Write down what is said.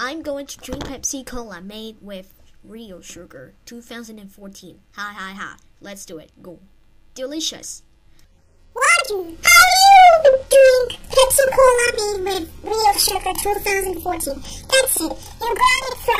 I'm going to drink Pepsi Cola made with real sugar 2014. Ha ha ha. Let's do it. Go. Delicious. Roger, how do you drink Pepsi Cola made with real sugar 2014? That's it. You got it from